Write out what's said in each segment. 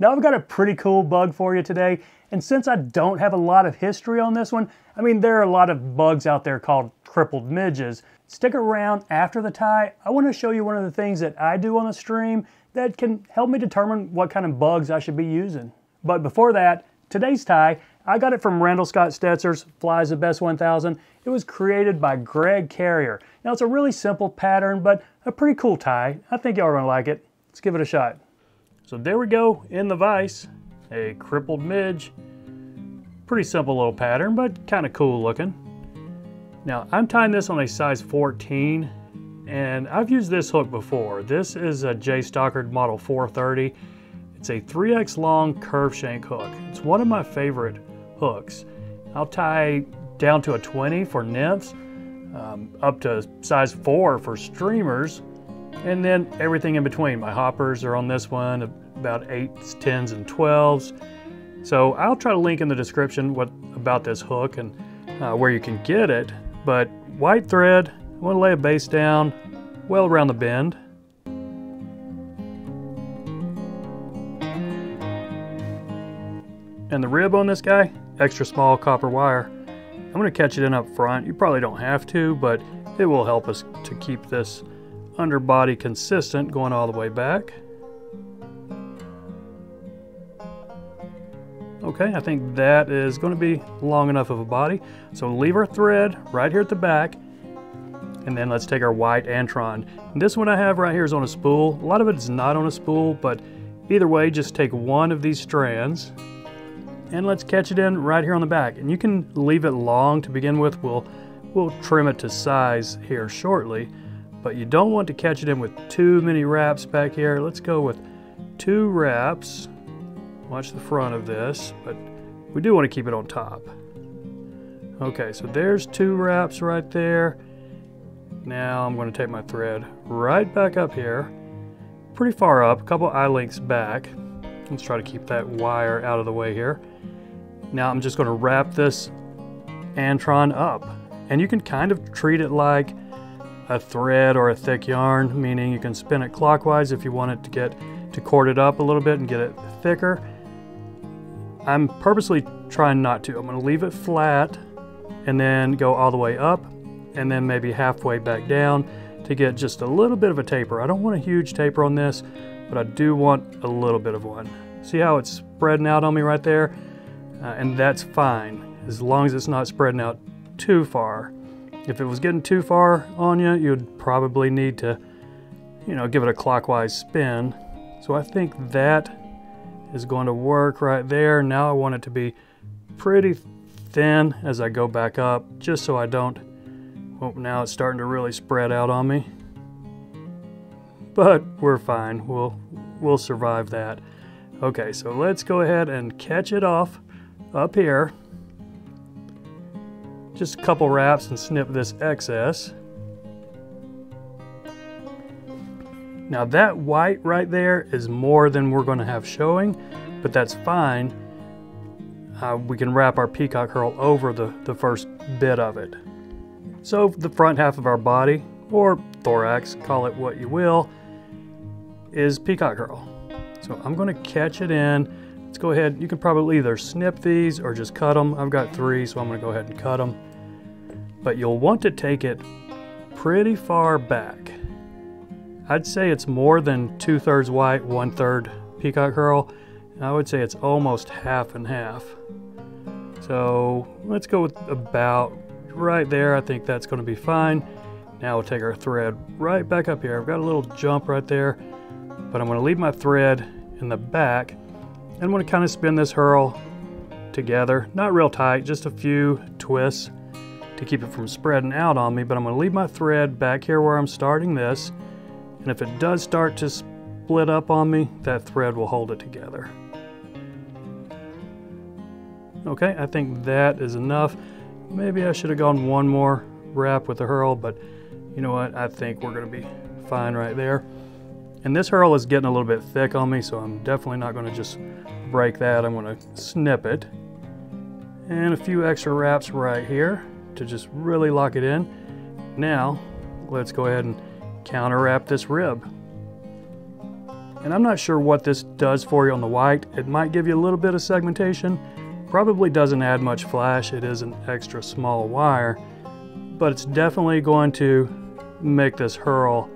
Now I've got a pretty cool bug for you today, and since I don't have a lot of history on this one, I mean there are a lot of bugs out there called crippled midges. Stick around after the tie. I want to show you one of the things that I do on the stream that can help me determine what kind of bugs I should be using. But before that, today's tie, I got it from Randall Scott Stetzer's Flies the Best 1000. It was created by Greg Carrier. Now it's a really simple pattern, but a pretty cool tie. I think y'all are gonna like it. Let's give it a shot. So there we go in the vise, a crippled midge. Pretty simple little pattern, but kind of cool looking. Now I'm tying this on a size 14 and I've used this hook before. This is a J Stockard Model 430. It's a 3X long curve shank hook. It's one of my favorite hooks. I'll tie down to a 20 for nymphs, um, up to size 4 for streamers, and then everything in between. My hoppers are on this one, about 8s, 10s, and 12s. So I'll try to link in the description what about this hook and uh, where you can get it. But white thread, I want to lay a base down well around the bend. And the rib on this guy, extra small copper wire. I'm going to catch it in up front. You probably don't have to, but it will help us to keep this underbody consistent going all the way back. Okay, I think that is going to be long enough of a body. So leave our thread right here at the back. And then let's take our white Antron. And this one I have right here is on a spool. A lot of it is not on a spool, but either way, just take one of these strands and let's catch it in right here on the back. And you can leave it long to begin with. We'll, we'll trim it to size here shortly but you don't want to catch it in with too many wraps back here. Let's go with two wraps. Watch the front of this, but we do want to keep it on top. Okay, so there's two wraps right there. Now I'm going to take my thread right back up here, pretty far up, a couple eye lengths back. Let's try to keep that wire out of the way here. Now I'm just going to wrap this Antron up. And you can kind of treat it like a thread or a thick yarn, meaning you can spin it clockwise if you want it to get to cord it up a little bit and get it thicker. I'm purposely trying not to. I'm going to leave it flat and then go all the way up and then maybe halfway back down to get just a little bit of a taper. I don't want a huge taper on this, but I do want a little bit of one. See how it's spreading out on me right there? Uh, and that's fine, as long as it's not spreading out too far. If it was getting too far on you, you'd probably need to, you know, give it a clockwise spin. So I think that is going to work right there. Now I want it to be pretty thin as I go back up, just so I don't, well, now it's starting to really spread out on me. But we're fine, we'll, we'll survive that. Okay, so let's go ahead and catch it off up here. Just a couple wraps and snip this excess. Now that white right there is more than we're going to have showing, but that's fine. Uh, we can wrap our peacock herl over the, the first bit of it. So the front half of our body, or thorax, call it what you will, is peacock herl. So I'm going to catch it in. Let's go ahead, you can probably either snip these or just cut them. I've got three, so I'm going to go ahead and cut them but you'll want to take it pretty far back. I'd say it's more than two thirds white, one third peacock herl. I would say it's almost half and half. So let's go with about right there. I think that's going to be fine. Now we'll take our thread right back up here. I've got a little jump right there, but I'm going to leave my thread in the back. And I'm going to kind of spin this herl together. Not real tight, just a few twists to keep it from spreading out on me, but I'm going to leave my thread back here where I'm starting this. And if it does start to split up on me, that thread will hold it together. Okay, I think that is enough. Maybe I should have gone one more wrap with the herl, but you know what? I think we're going to be fine right there. And this herl is getting a little bit thick on me, so I'm definitely not going to just break that. I'm going to snip it. And a few extra wraps right here to just really lock it in. Now, let's go ahead and counter wrap this rib. And I'm not sure what this does for you on the white. It might give you a little bit of segmentation. Probably doesn't add much flash. It is an extra small wire, but it's definitely going to make this herl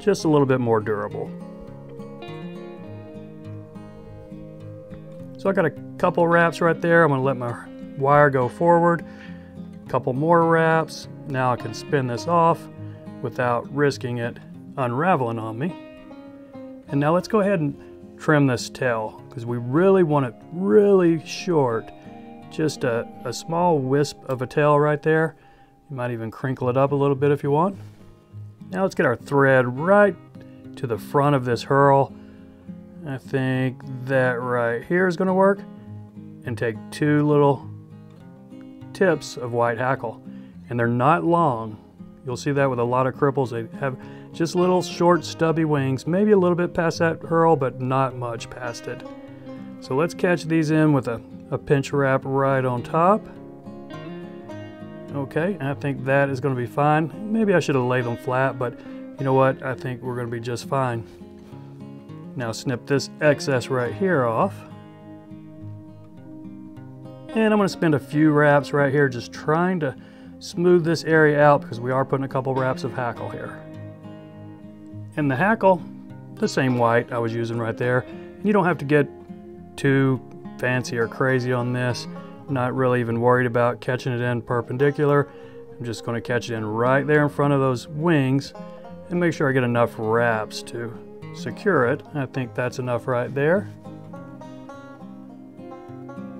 just a little bit more durable. So I got a couple wraps right there. I'm gonna let my wire go forward. A couple more wraps. Now I can spin this off without risking it unraveling on me. And now let's go ahead and trim this tail because we really want it really short. Just a, a small wisp of a tail right there. You might even crinkle it up a little bit if you want. Now let's get our thread right to the front of this herl. I think that right here is gonna work. And take two little tips of white hackle. And they're not long. You'll see that with a lot of cripples. They have just little short stubby wings, maybe a little bit past that herl, but not much past it. So let's catch these in with a, a pinch wrap right on top. Okay, I think that is gonna be fine. Maybe I should have laid them flat, but you know what? I think we're gonna be just fine. Now snip this excess right here off. And I'm gonna spend a few wraps right here just trying to smooth this area out because we are putting a couple wraps of hackle here. And the hackle, the same white I was using right there. You don't have to get too fancy or crazy on this not really even worried about catching it in perpendicular. I'm just going to catch it in right there in front of those wings and make sure I get enough wraps to secure it. I think that's enough right there.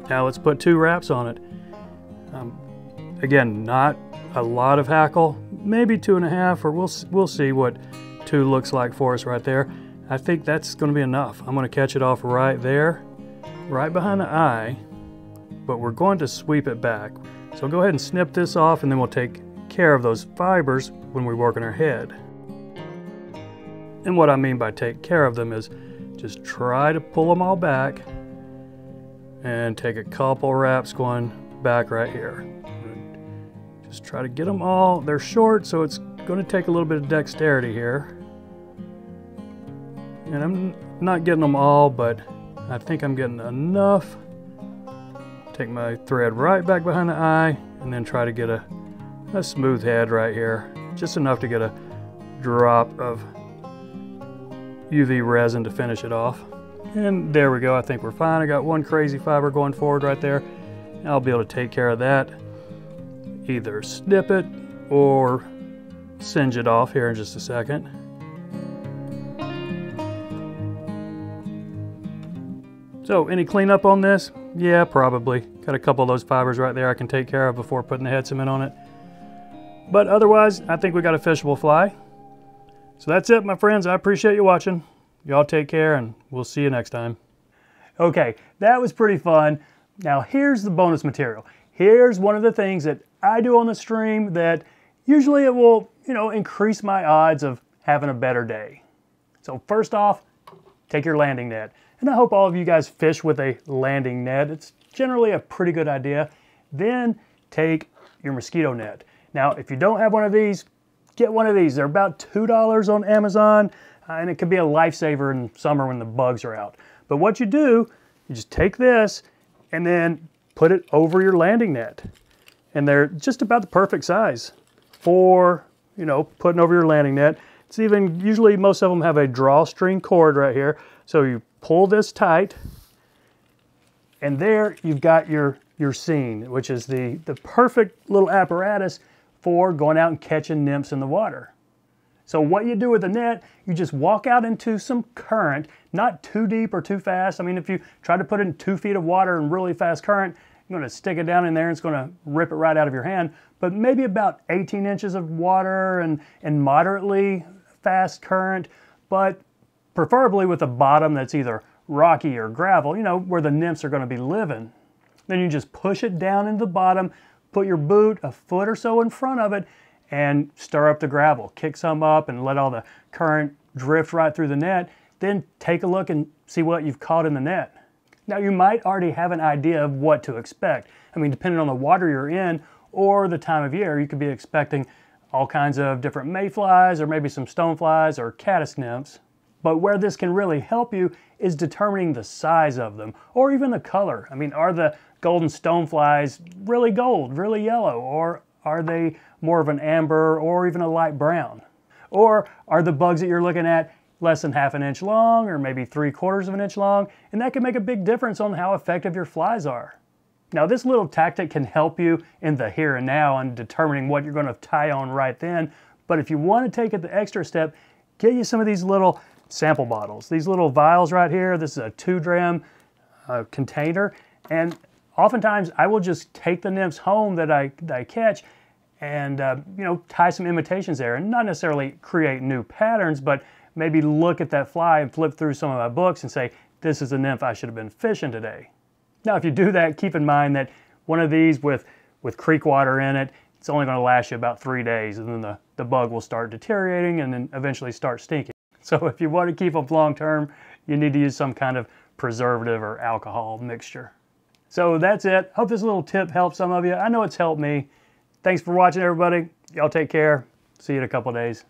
Now let's put two wraps on it. Um, again, not a lot of hackle, maybe two and a half, or we'll, we'll see what two looks like for us right there. I think that's going to be enough. I'm going to catch it off right there, right behind the eye, but we're going to sweep it back. So go ahead and snip this off and then we'll take care of those fibers when we work on our head. And what I mean by take care of them is just try to pull them all back and take a couple wraps going back right here. Just try to get them all, they're short so it's going to take a little bit of dexterity here. And I'm not getting them all, but I think I'm getting enough Take my thread right back behind the eye and then try to get a, a smooth head right here. Just enough to get a drop of UV resin to finish it off. And there we go, I think we're fine. I got one crazy fiber going forward right there. I'll be able to take care of that. Either snip it or singe it off here in just a second. So any cleanup on this? Yeah, probably. Got a couple of those fibers right there I can take care of before putting the head cement on it. But otherwise, I think we got a fishable fly. So that's it, my friends. I appreciate you watching. Y'all take care, and we'll see you next time. Okay, that was pretty fun. Now here's the bonus material. Here's one of the things that I do on the stream that usually it will, you know, increase my odds of having a better day. So first off, take your landing net. And I hope all of you guys fish with a landing net. It's generally a pretty good idea. Then take your mosquito net. Now, if you don't have one of these, get one of these. They're about $2 on Amazon, uh, and it can be a lifesaver in summer when the bugs are out. But what you do, you just take this and then put it over your landing net. And they're just about the perfect size for, you know, putting over your landing net. It's even, usually most of them have a drawstring cord right here. So you pull this tight, and there you've got your, your seine, which is the, the perfect little apparatus for going out and catching nymphs in the water. So what you do with the net, you just walk out into some current, not too deep or too fast. I mean, if you try to put in two feet of water and really fast current, you're going to stick it down in there and it's going to rip it right out of your hand. But maybe about 18 inches of water and, and moderately fast current, but preferably with a bottom that's either rocky or gravel, you know, where the nymphs are going to be living. Then you just push it down into the bottom, put your boot a foot or so in front of it, and stir up the gravel. Kick some up and let all the current drift right through the net. Then take a look and see what you've caught in the net. Now, you might already have an idea of what to expect. I mean, depending on the water you're in or the time of year, you could be expecting all kinds of different mayflies or maybe some stoneflies or caddis nymphs. But where this can really help you is determining the size of them or even the color. I mean, are the golden stoneflies really gold, really yellow, or are they more of an amber or even a light brown? Or are the bugs that you're looking at less than half an inch long or maybe three quarters of an inch long? And that can make a big difference on how effective your flies are. Now, this little tactic can help you in the here and now on determining what you're going to tie on right then. But if you want to take it the extra step, get you some of these little sample bottles. These little vials right here, this is a two dram uh, container. And oftentimes I will just take the nymphs home that I, that I catch and uh, you know tie some imitations there and not necessarily create new patterns, but maybe look at that fly and flip through some of my books and say, this is a nymph I should have been fishing today. Now, if you do that, keep in mind that one of these with, with creek water in it, it's only going to last you about three days and then the, the bug will start deteriorating and then eventually start stinking. So if you want to keep them long term, you need to use some kind of preservative or alcohol mixture. So that's it. Hope this little tip helps some of you. I know it's helped me. Thanks for watching, everybody. Y'all take care. See you in a couple days.